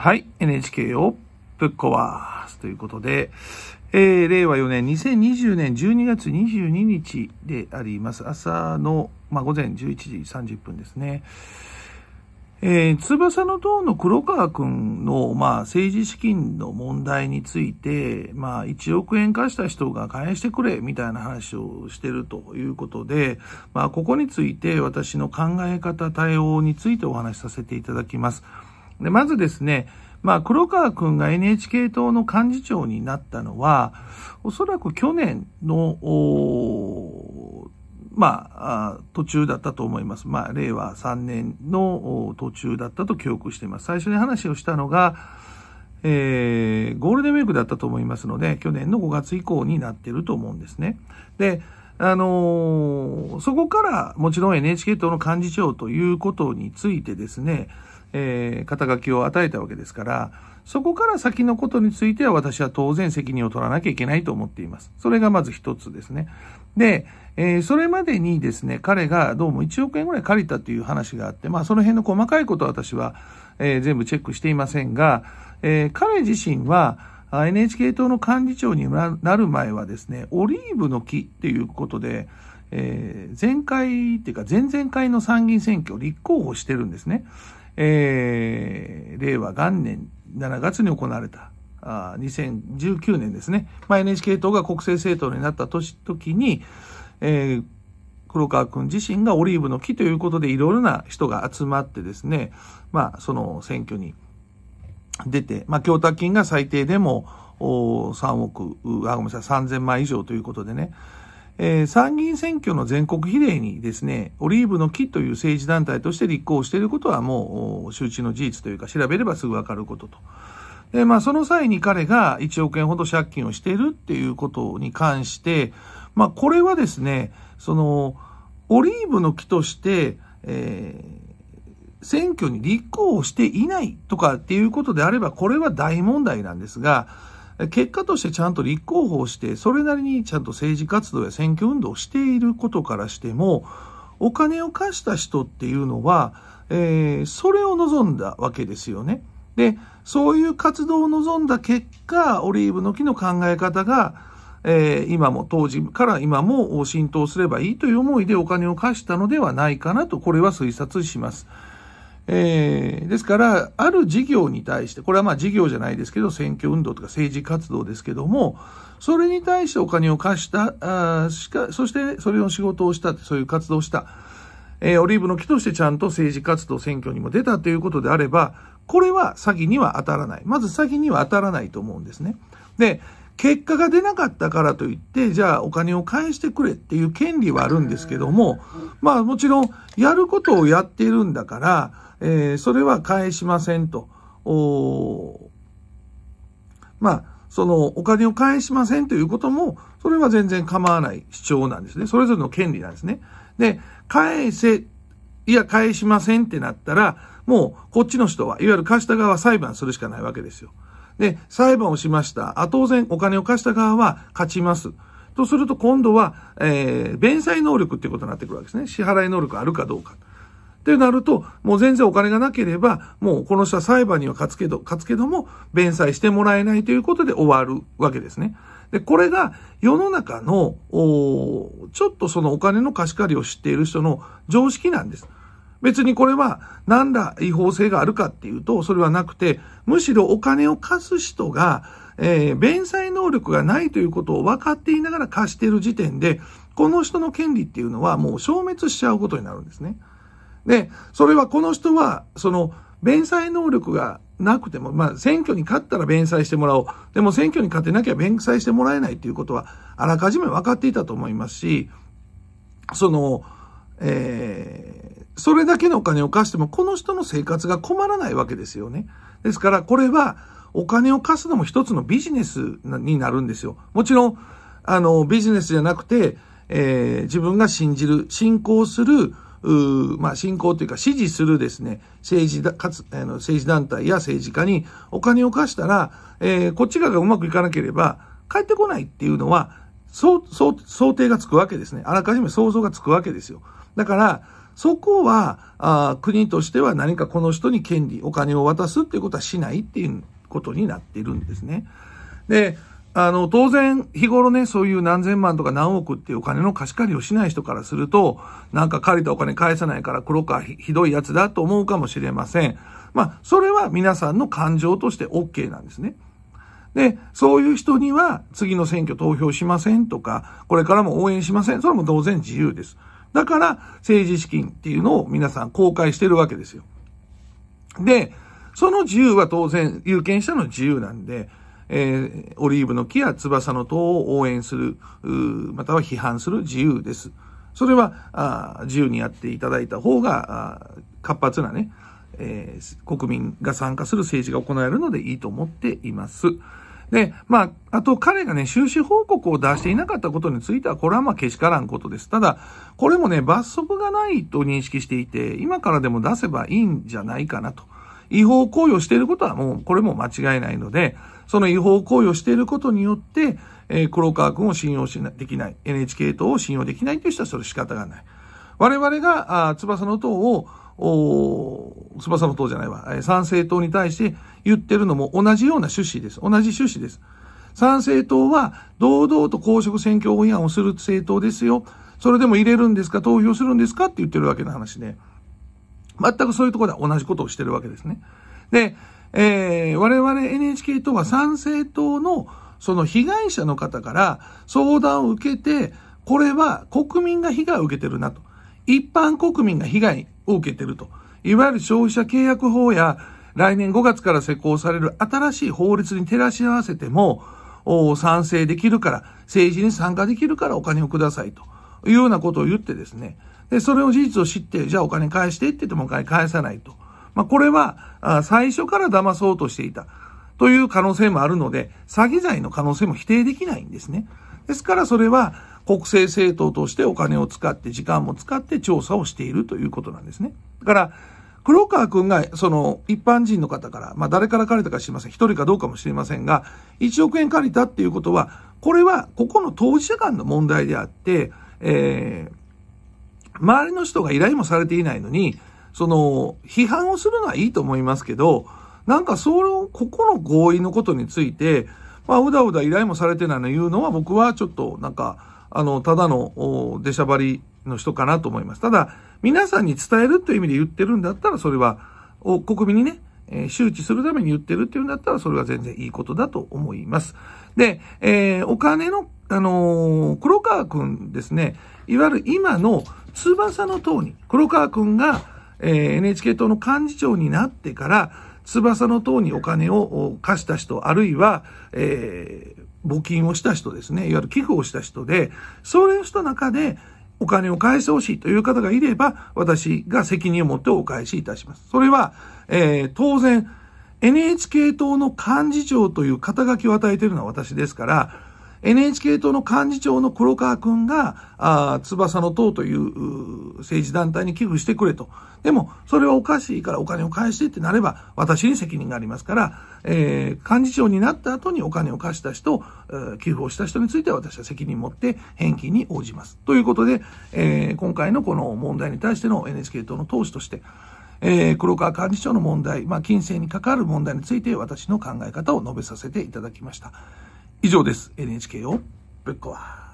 はい。NHK をぶっ壊すということで、えー、令和4年2020年12月22日であります。朝の、まあ、午前11時30分ですね。えー、翼の塔の黒川くんの、まあ、政治資金の問題について、まあ、1億円貸した人が返してくれ、みたいな話をしてるということで、まあ、ここについて私の考え方、対応についてお話しさせていただきます。で、まずですね、まあ、黒川くんが NHK 党の幹事長になったのは、おそらく去年の、まあ、途中だったと思います。まあ、令和3年の途中だったと記憶しています。最初に話をしたのが、えー、ゴールデンウィークだったと思いますので、去年の5月以降になっていると思うんですね。で、あのー、そこからもちろん NHK 党の幹事長ということについてですね、えー、肩書きを与えたわけですから、そこから先のことについては私は当然責任を取らなきゃいけないと思っています。それがまず一つですね。で、えー、それまでにですね、彼がどうも1億円ぐらい借りたという話があって、まあその辺の細かいことは私は、えー、全部チェックしていませんが、えー、彼自身は NHK 党の幹事長になる前はですね、オリーブの木っていうことで、えー、前回っていうか前々回の参議院選挙立候補してるんですね。えー、令和元年7月に行われた、あ2019年ですね。まあ、NHK 党が国政政党になった年、時に、えー、黒川くん自身がオリーブの木ということでいろいろな人が集まってですね、まあ、その選挙に出て、まあ、供託金が最低でも、3億、あ、ごめんなさい、3000万以上ということでね、えー、参議院選挙の全国比例にですね、オリーブの木という政治団体として立候補していることはもう周知の事実というか調べればすぐわかることと。で、まあその際に彼が1億円ほど借金をしているっていうことに関して、まあこれはですね、その、オリーブの木として、えー、選挙に立候補していないとかっていうことであれば、これは大問題なんですが、結果としてちゃんと立候補をして、それなりにちゃんと政治活動や選挙運動をしていることからしても、お金を貸した人っていうのは、えー、それを望んだわけですよね。で、そういう活動を望んだ結果、オリーブの木の考え方が、えー、今も当時から今も浸透すればいいという思いでお金を貸したのではないかなと、これは推察します。えー、ですから、ある事業に対して、これはまあ事業じゃないですけど、選挙運動とか政治活動ですけども、それに対してお金を貸した、あしか、そしてそれの仕事をした、そういう活動をした、えー、オリーブの木としてちゃんと政治活動、選挙にも出たということであれば、これは詐欺には当たらない。まず詐欺には当たらないと思うんですね。で、結果が出なかったからといって、じゃあお金を返してくれっていう権利はあるんですけども、まあもちろんやることをやっているんだから、えー、それは返しませんと。おまあ、そのお金を返しませんということも、それは全然構わない主張なんですね。それぞれの権利なんですね。で、返せ、いや、返しませんってなったら、もう、こっちの人は、いわゆる貸した側は裁判するしかないわけですよ。で、裁判をしました。あ、当然、お金を貸した側は勝ちます。とすると、今度は、えー、弁済能力っていうことになってくるわけですね。支払い能力あるかどうか。ってなると、もう全然お金がなければ、もうこの人は裁判には勝つけど、勝つけども、弁済してもらえないということで終わるわけですね。で、これが世の中の、おちょっとそのお金の貸し借りを知っている人の常識なんです。別にこれは何ら違法性があるかっていうと、それはなくて、むしろお金を貸す人が、えー、弁済能力がないということを分かっていながら貸している時点で、この人の権利っていうのはもう消滅しちゃうことになるんですね。で、それはこの人は、その、弁済能力がなくても、まあ、選挙に勝ったら弁済してもらおう。でも選挙に勝てなきゃ弁済してもらえないということは、あらかじめ分かっていたと思いますし、その、えー、それだけのお金を貸しても、この人の生活が困らないわけですよね。ですから、これは、お金を貸すのも一つのビジネスになるんですよ。もちろん、あの、ビジネスじゃなくて、えー、自分が信じる、信仰する、まあ、信仰というか支持するですね、政治だ、かつ、あの、政治団体や政治家にお金を貸したら、えー、こっち側がうまくいかなければ、帰ってこないっていうのは、そう、そう、想定がつくわけですね。あらかじめ想像がつくわけですよ。だから、そこは、あ国としては何かこの人に権利、お金を渡すっていうことはしないっていうことになっているんですね。で、あの、当然、日頃ね、そういう何千万とか何億っていうお金の貸し借りをしない人からすると、なんか借りたお金返さないから黒川ひどいやつだと思うかもしれません。まあ、それは皆さんの感情として OK なんですね。で、そういう人には次の選挙投票しませんとか、これからも応援しません。それも当然自由です。だから、政治資金っていうのを皆さん公開してるわけですよ。で、その自由は当然、有権者の自由なんで、えー、オリーブの木や翼の塔を応援する、または批判する自由です。それは、あ自由にやっていただいた方が、活発なね、えー、国民が参加する政治が行われるのでいいと思っています。で、まあ、あと彼がね、収支報告を出していなかったことについては、これはまあけしからんことです。ただ、これもね、罰則がないと認識していて、今からでも出せばいいんじゃないかなと。違法行為をしていることはもう、これも間違いないので、その違法行為をしていることによって、えー、黒川君を信用しな、できない。NHK 党を信用できないという人はそれ仕方がない。我々が、あ翼の党を、お翼の党じゃないわ、えー、参政党に対して言ってるのも同じような趣旨です。同じ趣旨です。参政党は堂々と公職選挙法違反をする政党ですよ。それでも入れるんですか？投票するんですか？って言ってるわけの話で。全くそういうところでは同じことをしてるわけですね。で、えー、我々 NHK 党は参政党のその被害者の方から相談を受けて、これは国民が被害を受けてるなと。一般国民が被害を受けてると。いわゆる消費者契約法や来年5月から施行される新しい法律に照らし合わせても、賛成できるから、政治に参加できるからお金をくださいというようなことを言ってですね。で、それを事実を知って、じゃあお金返してって言ってもお金返さないと。まあ、これは、最初から騙そうとしていたという可能性もあるので、詐欺罪の可能性も否定できないんですね。ですからそれは国政政党としてお金を使って時間も使って調査をしているということなんですね。だから、黒川くんが、その、一般人の方から、まあ、誰から借りたか知りません。一人かどうかもしれませんが、1億円借りたっていうことは、これは、ここの当事者間の問題であって、えー、周りの人が依頼もされていないのに、その、批判をするのはいいと思いますけど、なんかそれを、ここの合意のことについて、まあ、うだうだ依頼もされてないの言うのは僕はちょっと、なんか、あの、ただの、出しゃばりの人かなと思います。ただ、皆さんに伝えるという意味で言ってるんだったら、それは、お国民にね、えー、周知するために言ってるっていうんだったら、それは全然いいことだと思います。で、えー、お金の、あのー、黒川くんですね、いわゆる今の翼の党に、黒川くんが、えー、NHK 党の幹事長になってから、翼の党にお金を貸した人、あるいは、えー、募金をした人ですね、いわゆる寄付をした人で、そういう人の中で、お金を返してほしいという方がいれば、私が責任を持ってお返しいたします。それは、えー、当然、NHK 党の幹事長という肩書きを与えているのは私ですから、NHK 党の幹事長の黒川くんが、あ翼の党という政治団体に寄付してくれと。でも、それはおかしいからお金を返してってなれば、私に責任がありますから、えー、幹事長になった後にお金を貸した人、えー、寄付をした人については私は責任を持って返金に応じます。ということで、えー、今回のこの問題に対しての NHK 党の党首として、えー、黒川幹事長の問題、まあ、金銭に関わる問題について私の考え方を述べさせていただきました。以上です。NHK をぶっ壊。